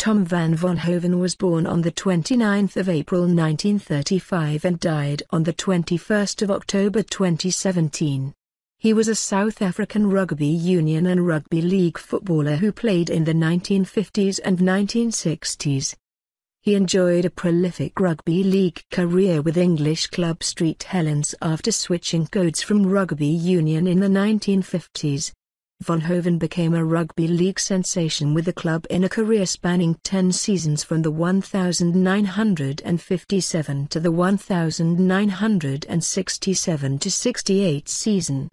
Tom van Vollenhoven was born on 29 April 1935 and died on 21 October 2017. He was a South African rugby union and rugby league footballer who played in the 1950s and 1960s. He enjoyed a prolific rugby league career with English club Street Helens after switching codes from rugby union in the 1950s. Vollenhoven became a rugby league sensation with the club in a career spanning 10 seasons from the 1957 to the 1967 to 68 season.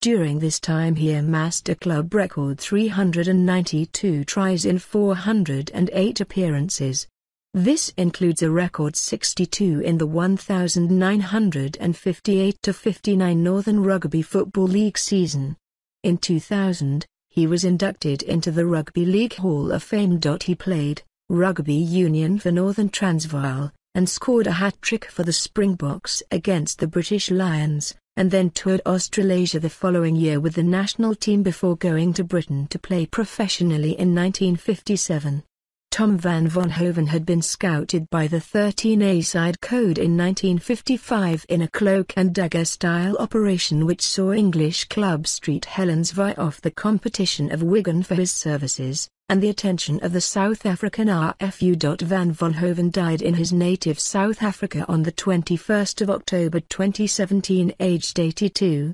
During this time he amassed a club record 392 tries in 408 appearances. This includes a record 62 in the 1958-59 Northern Rugby Football League season. In 2000, he was inducted into the Rugby League Hall of Fame. He played rugby union for Northern Transvaal and scored a hat-trick for the Springboks against the British Lions, and then toured Australasia the following year with the national team before going to Britain to play professionally in 1957. Tom van Vollenhoven had been scouted by the 13A side code in 1955 in a cloak and dagger style operation which saw English club St Helens vie off the competition of Wigan for his services, and the attention of the South African RFU. Van Vollenhoven died in his native South Africa on 21 October 2017 aged 82.